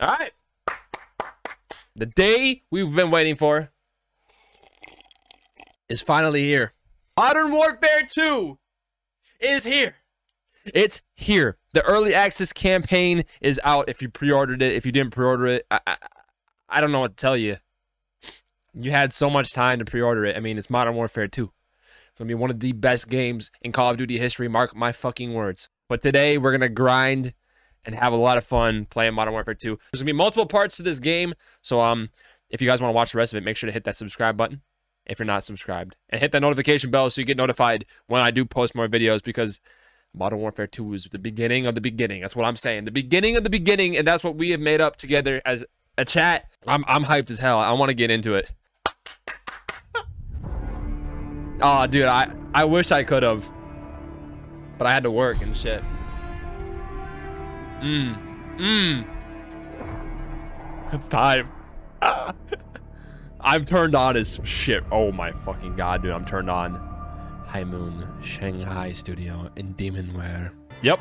All right. The day we've been waiting for is finally here. Modern Warfare 2 is here. It's here. The early access campaign is out. If you pre-ordered it, if you didn't pre-order it, I, I, I don't know what to tell you. You had so much time to pre-order it. I mean, it's Modern Warfare 2. It's gonna be one of the best games in Call of Duty history. Mark my fucking words. But today we're gonna grind and have a lot of fun playing Modern Warfare 2. There's gonna be multiple parts to this game, so um, if you guys want to watch the rest of it, make sure to hit that subscribe button if you're not subscribed, and hit that notification bell so you get notified when I do post more videos. Because Modern Warfare 2 is the beginning of the beginning. That's what I'm saying. The beginning of the beginning, and that's what we have made up together as a chat. I'm I'm hyped as hell. I want to get into it. Oh, dude, I I wish I could have, but I had to work and shit. Mmm. Mmm. It's time. Ah. I'm turned on as shit. Oh my fucking god, dude. I'm turned on. High Moon Shanghai Studio in Demonware. Yep.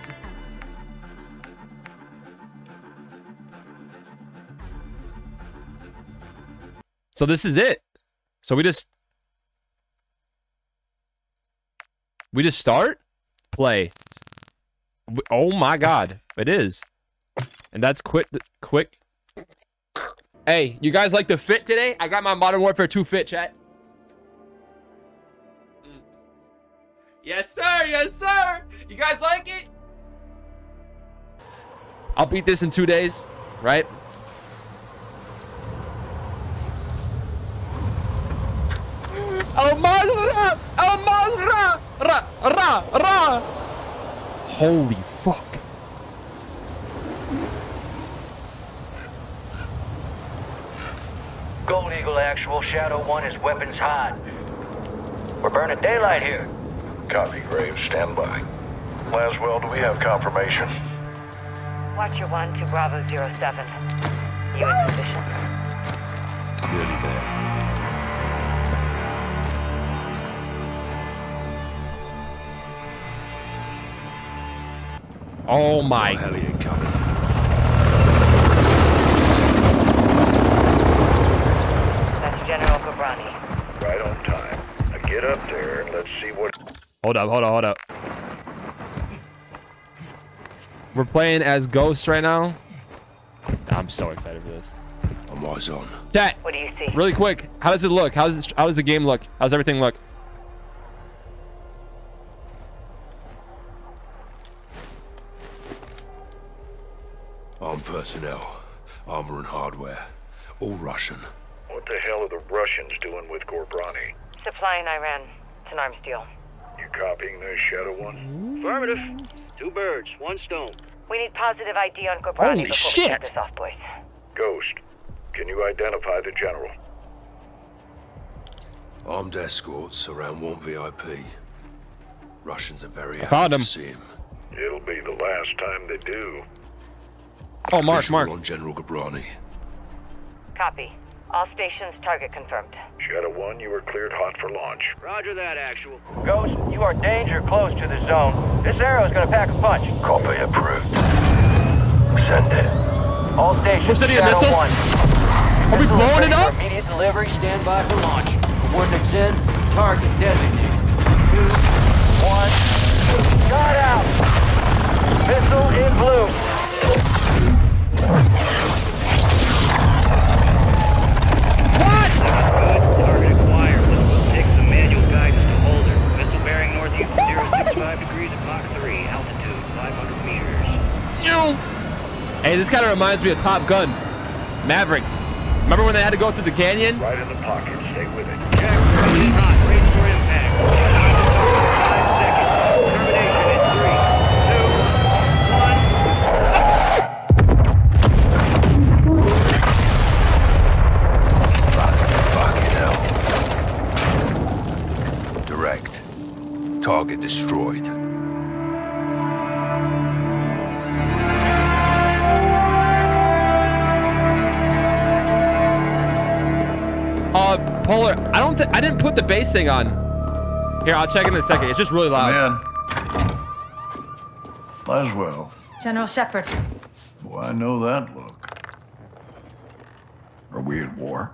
So this is it. So we just we just start play. Oh my god, it is. And that's quick quick Hey, you guys like the fit today? I got my Modern Warfare 2 fit, chat. Mm. Yes, sir. Yes, sir. You guys like it? I'll beat this in two days, right? Holy fuck. Gold Eagle actual, Shadow 1 is weapons hot. We're burning daylight here. Copy, Graves. Stand by. Laswell, do we have confirmation? Watcher 1 to Bravo 07. You in position? Nearly there. Oh my. Oh, heli incoming. That's General Ghorbrani. Right on time. Now get up there and let's see what... Hold up, hold up, hold up. We're playing as Ghost right now. I'm so excited for this. I'm eyes on. Chat, What do you see? really quick. How does it look? How does it, how does the game look? How does everything look? Armed personnel. Armor and hardware. All Russian. What the hell are the Russians doing with Ghorbrani? Supply in Iran. It's an arms deal. You copying this, Shadow One? Affirmative. Two birds, one stone. We need positive ID on Ghorbrani Holy before we shit. take this off, boys. Ghost, can you identify the general? Armed escorts around one VIP. Russians are very happy to see him. It'll be the last time they do. Oh, Mark, Visual Mark. on General Ghorbrani. Copy. All stations target confirmed. Shadow One, you are cleared hot for launch. Roger that, actual. Ghost, you are danger close to the zone. This arrow is gonna pack a punch. Copy approved. Send it. All stations, We're sending a Shadow missile? 1. Are we blowing it up? Immediate Delivery, stand by for launch. Coordinates in, target designated. Two, one. Got out. Missile in blue. Hey, this kind of reminds me of Top Gun. Maverick. Remember when they had to go through the canyon? Right in the pocket. Stay with it. Destroyed. Uh, Polar, I don't think I didn't put the bass thing on. Here, I'll check in a second. It's just really loud. Man. Laswell. General Shepherd, Well, I know that look. Are we at war?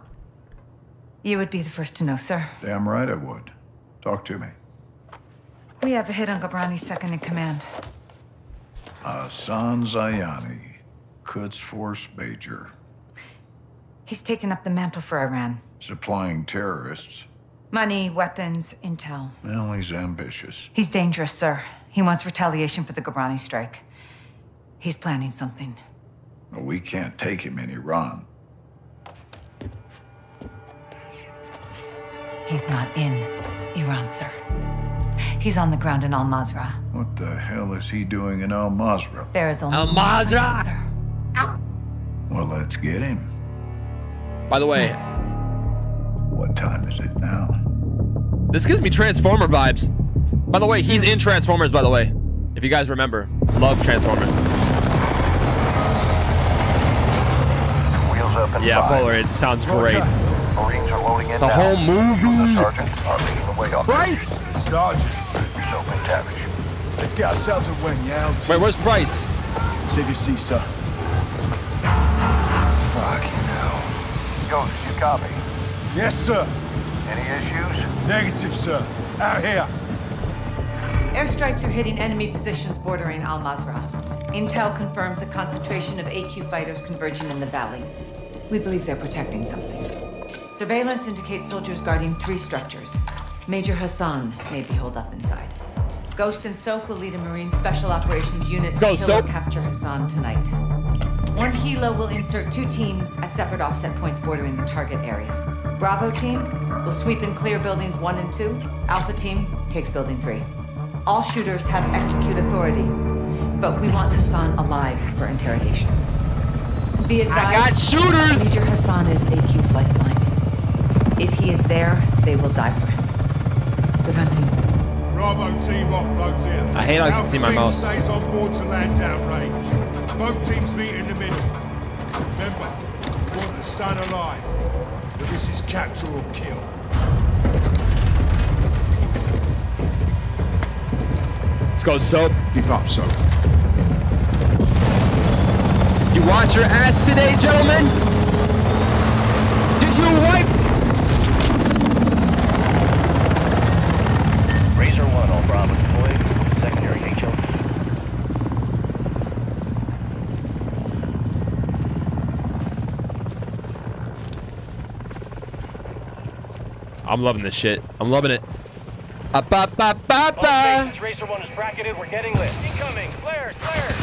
You would be the first to know, sir. Damn right I would. Talk to me. We have a hit on Ghorbrani's second in command. Hassan Zyani, Quds Force Major. He's taken up the mantle for Iran. Supplying terrorists. Money, weapons, intel. Well, he's ambitious. He's dangerous, sir. He wants retaliation for the Gabrani strike. He's planning something. Well, we can't take him in Iran. He's not in Iran, sir. He's on the ground in Al Mazrah. What the hell is he doing in Al Mazrah? There is only Al Mazra. Mazrah! Well, let's get him. By the way, What time is it now? this gives me Transformer vibes. By the way, he's in Transformers, by the way. If you guys remember. Love Transformers. Wheels up and Yeah, five. Polar, it sounds great. Marines are loading in The now. whole The movie. sergeant uh, are leading the way off. Bryce! Sergeant, Soap and Tavish. let's get ourselves a wing, yeah? Wait, where's Bryce? CVC, sir. Fucking hell. Ghost, you copy? Yes, sir. Any issues? Negative, sir. Out here. Airstrikes are hitting enemy positions bordering Al Mazrah. Intel confirms a concentration of AQ fighters converging in the valley. We believe they're protecting something. Surveillance indicates soldiers guarding three structures. Major Hassan may be holed up inside. Ghost and Soap will lead a Marine Special Operations unit to kill Soap. or capture Hassan tonight. One Hilo will insert two teams at separate offset points bordering the target area. Bravo team will sweep and clear buildings one and two. Alpha team takes building three. All shooters have execute authority, but we want Hassan alive for interrogation. Be advised, I got shooters! Major Hassan is AQ's lifeline. If he is there, they will die for him. Good hunting. Bravo team offloads here. I hate how I can see my team mouse. stays on board to land downrange. Both teams meet in the middle. Remember, we want Hassan alive. But this is capture or kill. Let's go, Soap. Keep up, so. You watch your ass today, gentlemen? Did you wipe? Razor 1 on Bravo deployed. Secondary HL. I'm loving this shit. I'm loving it. Ba ba ba ba ba. Razor 1 is bracketed. We're getting lit. Incoming. Flares, flares.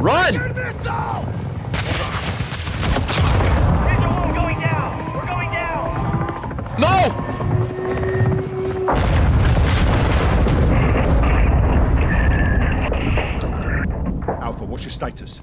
Run! Razor 1 going down. We're going down. No! Alpha, what's your status?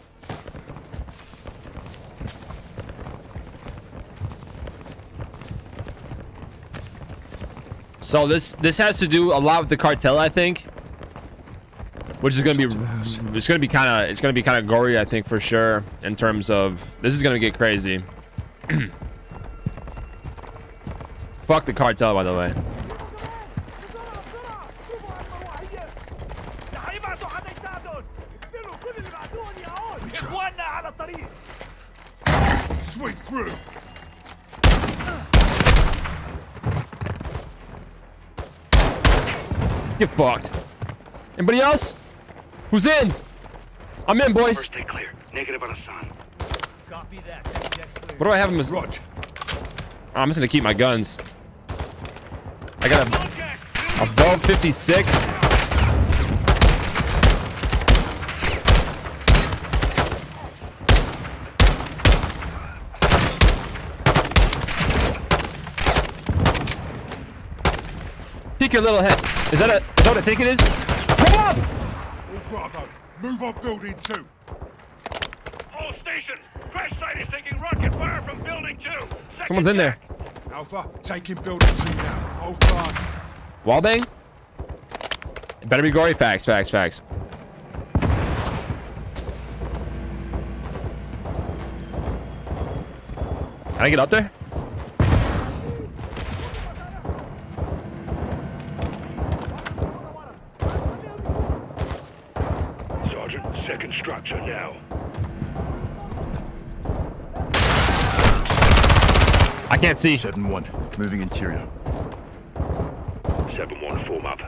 So this this has to do a lot with the cartel, I think. Which is gonna be it's gonna be kinda it's gonna be kinda gory, I think for sure, in terms of this is gonna get crazy. Fuck the cartel by the way. Sweep through. Get fucked. Anybody else? Who's in? I'm in, boys. First stay clear. Negative on Hassan. What do I have him as? Oh, I'm just gonna keep my guns. I got a above 56. Peek your little head. Is that a? Is that what I think it is? Come up! All Bravo, move on building two. All stations, crash site is taking rocket fire from building two. Second Someone's in there. Alpha, taking building two now. Hold fast. Wallbang. It better be gory. Facts, facts, facts. Can I get up there? Can't see. 7-1, moving interior. 7-1, form up.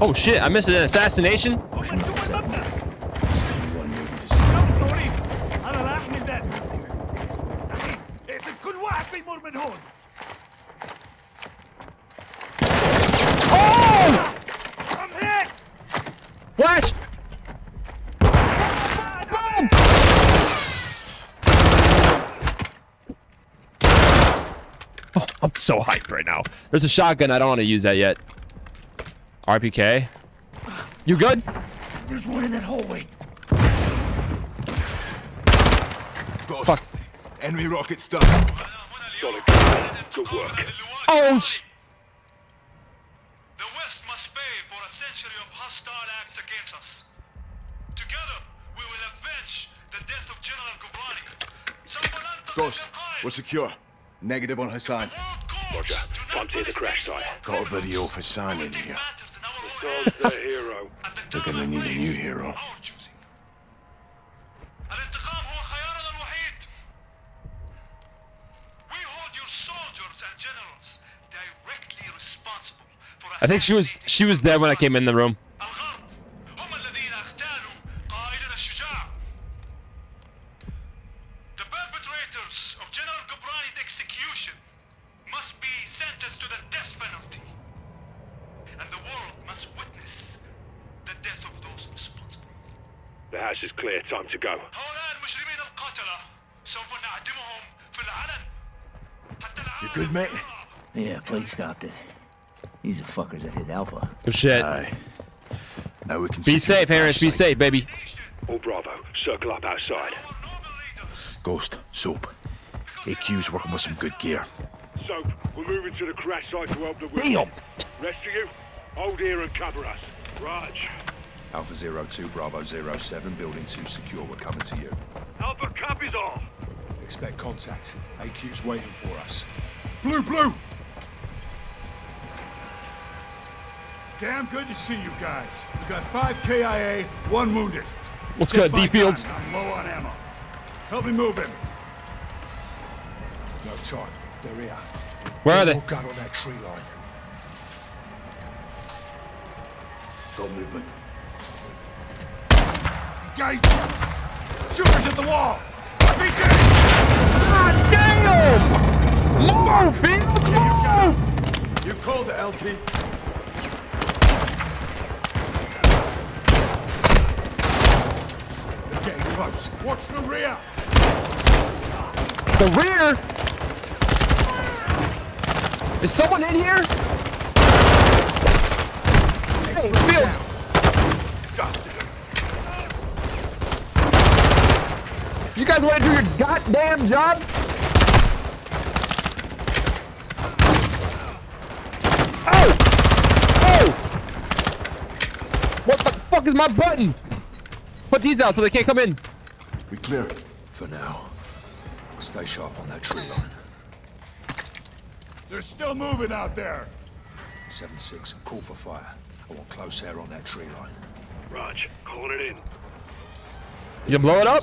Oh shit, I missed an assassination? Oh! Flash! Oh, I'm so hyped right now. There's a shotgun. I don't want to use that yet. RPK. You good? There's one in that hallway. Ghost. Fuck. Enemy rockets done. Solid. Good work. Oh, sh- The West must pay for a century of hostile acts against us. Together, we will avenge the death of General Ghorbrani. Ghost, we're secure. Negative on Hassan. Roger. Time to the crash site. Got a video for signing here. The dog's a hero. They're gonna need a new hero. I think she was she was dead when I came in the room. You good, mate? Yeah, Blake stopped it. These are fuckers that hit Alpha. Good shit. Aye. Now we can Be safe, the Harris. Be safe, baby. All Bravo, circle up outside. Ghost, Soap. AQ's working with some good gear. Soap, we're moving to the crash site to help the Damn. wounded. Rest of you, hold here and cover us. Raj. Alpha Zero Two Bravo Zero Seven, Building 2 secure. We're coming to you. Alpha copies all. Expect contact. AQ's waiting for us. Blue, blue! Damn good to see you guys. We got five KIA, one wounded. What's Just good, D Fields. gun. I'm low on ammo. Help me move him. No time. They're here. Where are they? More gun on that tree line. Got movement. Engage! Shooters at the wall! RPG! God ah, damn! Move, Fields, move! You called it, LT. They're getting close. Watch the rear! The rear? Is someone in here? Hey, Fields! You guys want to do your goddamn job? Oh! Oh! What the fuck is my button? Put these out so they can't come in. We clear it. For now. Stay sharp on that tree line. They're still moving out there! 7-6, call for fire. I want close air on that tree line. Raj, calling it in. You can blow it up?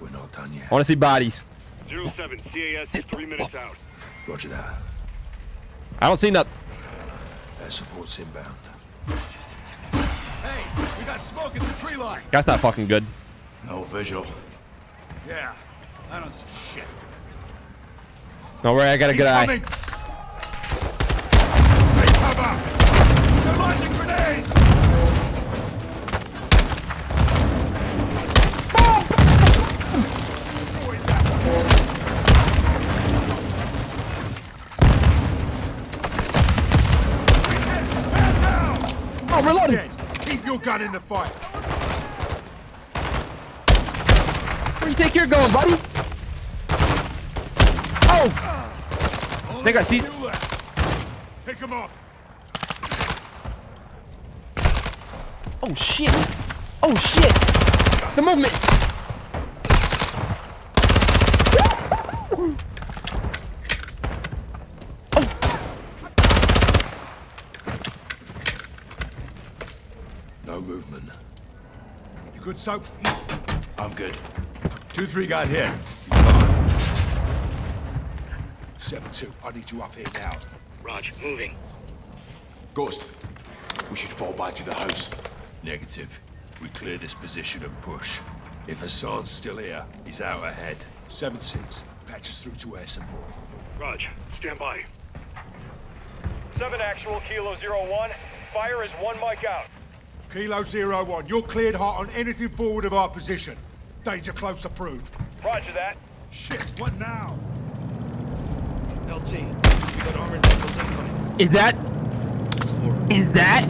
We're not done yet. I want to see bodies. Zero 07, CAS is three minutes out. Roger that. I don't see nothing. Air support's inbound. Hey, we got smoke at the tree line! That's not fucking good. No visual. Yeah, I don't see shit. Don't worry, I got a good eye. Gun in the fight. Where you think you're going, buddy? Oh! Think I see. Pick him up. Oh shit! Oh shit! The movement! No movement. You good, Soap? I'm good. 2-3 got hit. 7-2, I need you up here now. Raj, moving. Ghost, we should fall back to the house. Negative. We clear this position and push. If Hassan's still here, he's out ahead. 7-6, patch us through to air support. Raj, stand by. 7 actual, Kilo Zero One. Fire is one mic out. Kilo Zero One, you're cleared hot on anything forward of our position. Danger close approved. Roger that. Shit, what now? LT, you got armored vehicles incoming. Is that? Is that?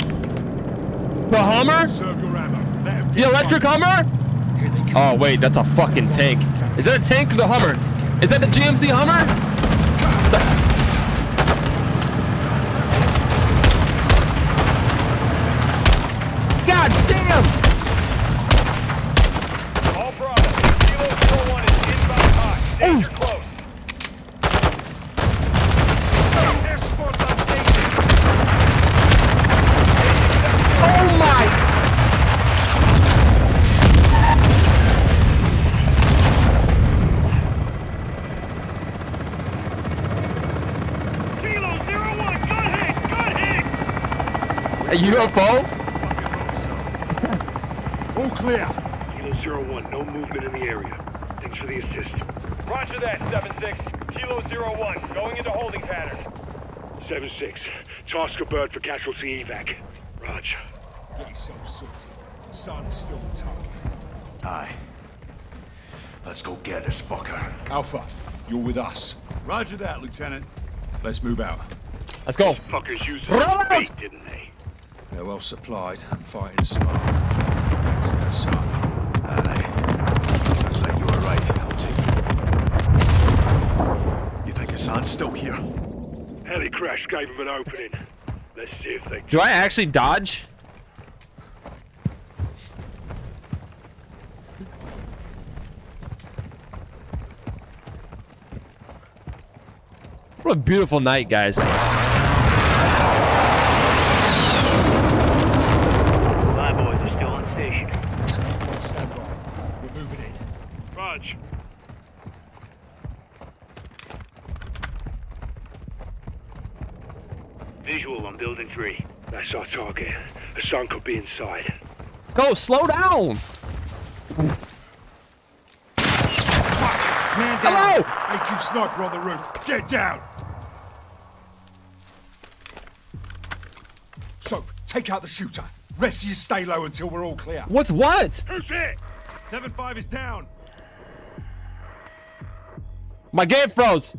The Hummer? Serve your ammo. The electric going. Hummer? Here they come. Oh wait, that's a fucking tank. Is that a tank or the Hummer? Is that the GMC Hummer? Is that- God damn! All Bravo. Kilo Zero One is inbound hot. Danger close. Air support's on station. Oh my! Kilo Zero One, gun hit! Gun hit! A UFO? All clear. Kilo Zero One, no movement in the area. Thanks for the assist. Roger that, 7-6. Kilo Zero One, going into holding pattern. 7-6. Task a bird for casualty evac. Roger. Get yourself sorted. Sun is still the target. Aye. Let's go get this fucker. Alpha, you're with us. Roger that, Lieutenant. Let's move out. Let's go. These Fuckers used Roll it out! as bait, didn't they? They're well supplied and fighting smart. Thanks to Hassan. Aye. Uh, Looks like you were right, LT. You think Hassan's still here? Heli crash gave him an opening. Let's see if they Do I actually dodge? What a beautiful night, guys. Five boys are still on station. On standby. We're moving in. Raj. Visual on building three. That's our target. Hassan could be inside. Go, slow down. Fuck. Man Hello! AQ sniper on the roof. Get down! So, take out the shooter. Rest of you stay low until we're all clear. With what? Who's it? 7-5 is down. My game froze.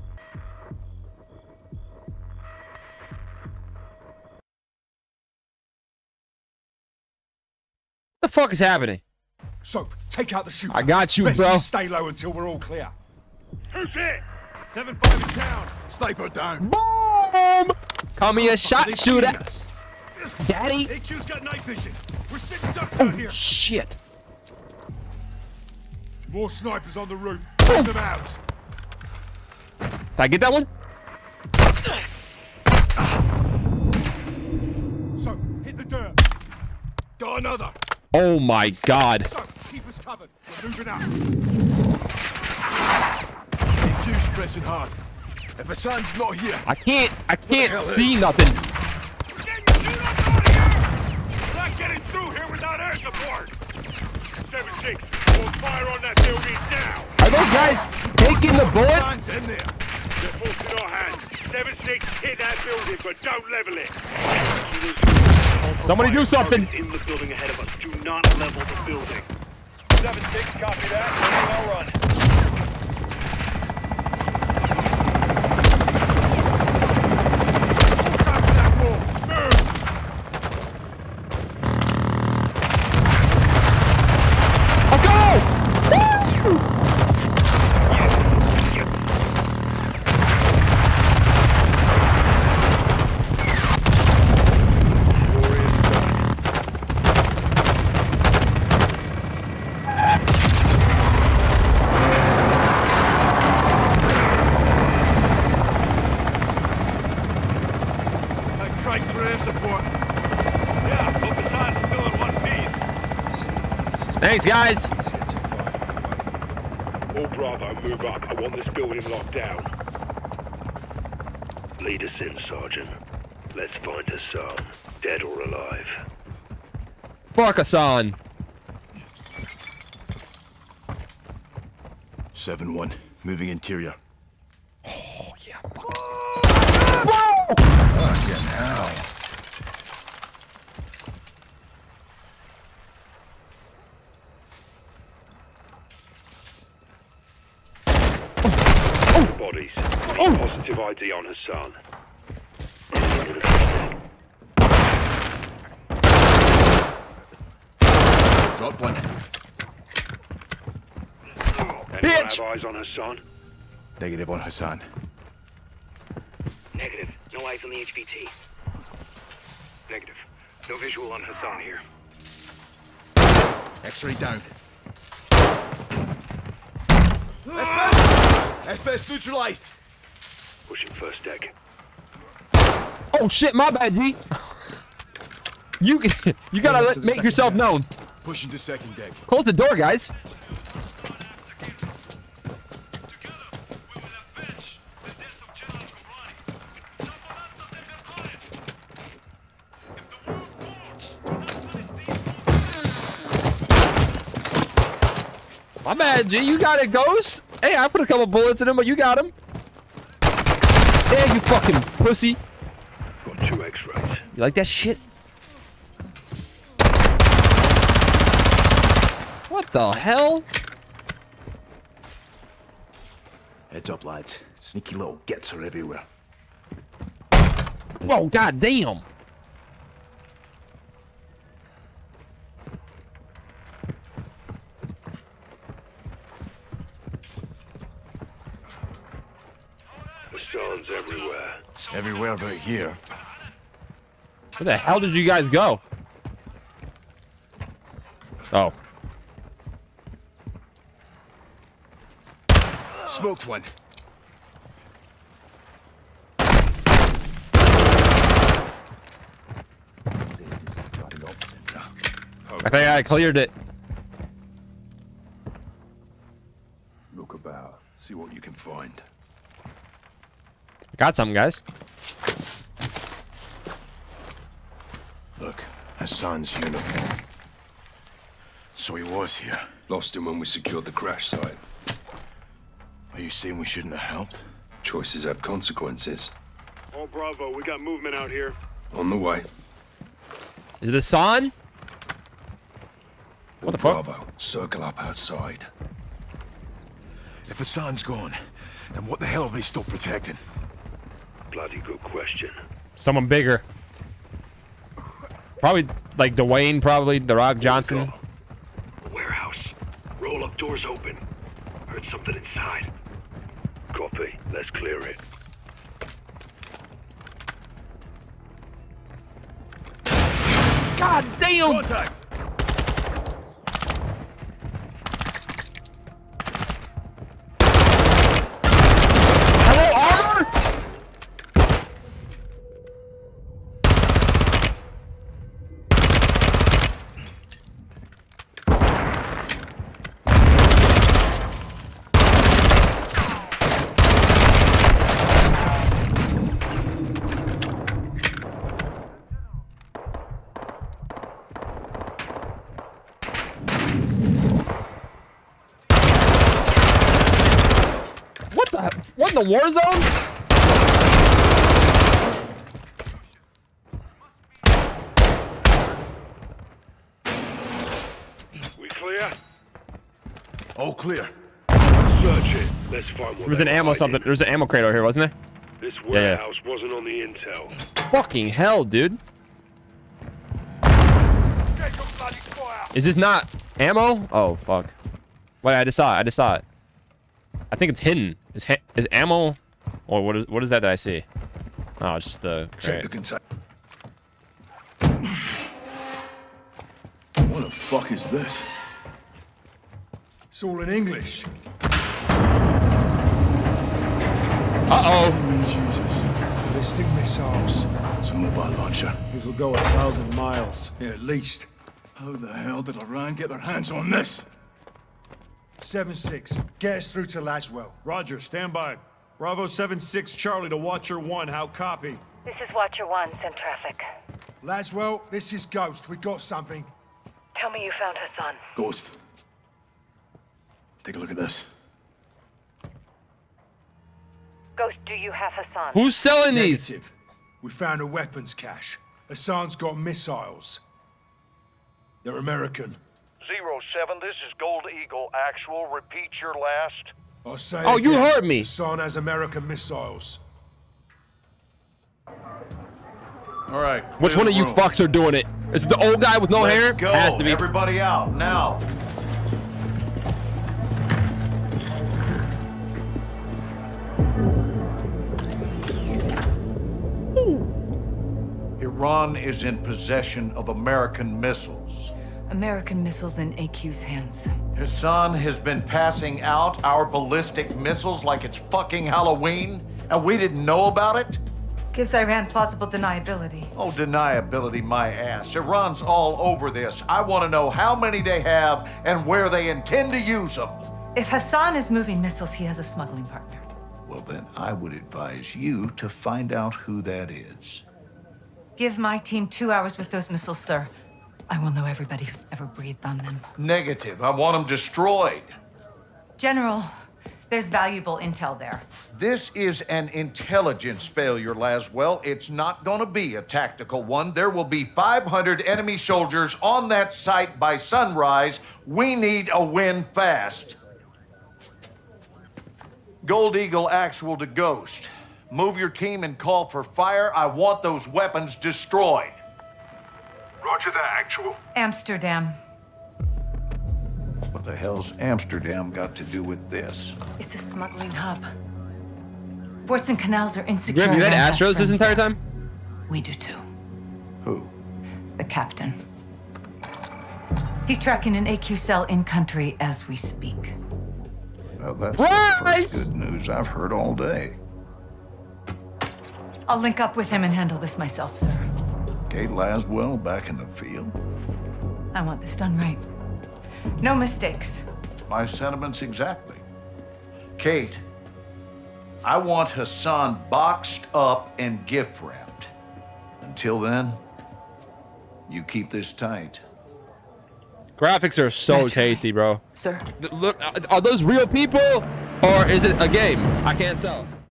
Fuck is happening? So, take out the shooter. I got you, Rest bro. of you stay low until we're all clear. Who's it? 7-5 is down. Sniper down. Boom! Call me a oh, shot shooter, daddy. AQ's got night vision. We're sitting ducks oh, out here. Shit. More snipers on the roof. Pull them out. Did I get that one? So, hit the dirt. Got another. Oh my god. So, keep us covered. We're moving up. AQ's pressing hard. If Hassan's not here, I can't I can't see is- nothing. Get your unit out of here! We're not getting through here without air support! 7-6, we'll fire on that building now! Are those guys taking the bullets? In there. The force in our hands. 7-6, hit that building, but don't level it! Somebody do something. In the building ahead of us. Not level the building. 7-6, copy that. I'll run. What's up to that wall? Move! base for air support. Yeah, hope Hassan's still in one piece. Thanks, guys. All Bravo, move up. I want this building locked down. Lead us in, Sergeant. Let's find Hassan, dead or alive. Fuck Hassan. 7-1, moving interior. Oh, yeah. Fucking hell. Bodies. Need Positive on Hassan. Drop one. Anyone Bitch! have eyes on Hassan? Negative on Hassan. Negative. No eyes on the HVT. Negative. No visual on Hassan here. X-ray down. Ah! SS neutralized. Pushing first deck. Oh shit, my bad, G. You you gotta let, make yourself deck. known. Pushing to second deck. Close the door, guys. My bad, G. You got it, Ghost. Hey, I put a couple bullets in him, but you got him. Yeah, you fucking pussy. Got two X-rays. You like that shit? What the hell? Heads up, lads. Sneaky little gets are everywhere. Whoa, god damn. Hassan's everywhere. Everywhere but here. Where the hell did you guys go? Oh. Smoked one. I think I cleared it. Look about. See what you can find. Got something, guys. Look, Hassan's uniform. So he was here. Lost him when we secured the crash site. Are you saying we shouldn't have helped? Choices have consequences. All Bravo, we got movement out here. On the way. Is it Hassan? What the fuck? Bravo, circle up outside. If Hassan's gone, then what the hell have they still protecting? Bloody good question. Someone bigger. Probably like Dwayne, probably The Rock Johnson. Warehouse. Roll up doors open. Heard something inside. Copy. Let's clear it. God damn! Contact! Hello, armor? What the? What in the war zone? We clear? All clear. Search it. Let's find what There was an ammo something. There was an ammo crate over here, wasn't there? This yeah. warehouse wasn't on the intel. Fucking hell, dude. Is this not ammo? Oh fuck. Wait, I just saw it. I just saw it. I think it's hidden. Is ha is ammo? Or what is what is that that I see? Oh, it's just the. Check crate. the container. What the fuck is this? It's all in English. Uh oh. Jesus. Ballistic missiles. It's a mobile launcher. These will go a thousand miles. Yeah, at least. How the hell did Iran get their hands on this? 7-6, get us through to Laswell. Roger, stand by. Bravo 7-6 Charlie to Watcher 1, how copy? This is Watcher 1, send traffic. Laswell, this is Ghost. We got something. Tell me you found Hassan. Ghost. Take a look at this. Ghost, do you have Hassan? Who's selling these? Negative. We found a weapons cache. Hassan's got missiles. They're American. Zero seven, this is Gold Eagle. Actual, repeat your last. I'll say Oh, you heard me. Hassan has American missiles. All right. Which clear one of the you fucks are doing it? Is it the old guy with no Let's hair? Go. Has to be. Everybody out now. Iran is in possession of American missiles. American missiles in AQ's hands. Hassan has been passing out our ballistic missiles like it's fucking Halloween, and we didn't know about it? Gives Iran plausible deniability. Oh, deniability, my ass. Iran's all over this. I want to know how many they have and where they intend to use them. If Hassan is moving missiles, he has a smuggling partner. Well, then I would advise you to find out who that is. Give my team two hours with those missiles, sir. I will know everybody who's ever breathed on them. Negative. I want them destroyed. General, there's valuable intel there. This is an intelligence failure, Laswell. It's not going to be a tactical one. There will be 500 enemy soldiers on that site by sunrise. We need a win fast. Gold Eagle actual to Ghost. Move your team and call for fire. I want those weapons destroyed. Roger that, actual. Amsterdam. What the hell's Amsterdam got to do with this? It's a smuggling hub. Ports and canals are insecure. Greg, you had Iran has Astros this entire time? We do too. Who? The captain. He's tracking an AQ cell in country as we speak. Well, that's the first good news I've heard all day. I'll link up with him and handle this myself, sir. Kate Laswell back in the field? I want this done right. No mistakes. My sentiments exactly. Kate, I want Hassan boxed up and gift wrapped. Until then, you keep this tight. Graphics are so tasty, bro. Sir. Look, are those real people or is it a game? I can't tell.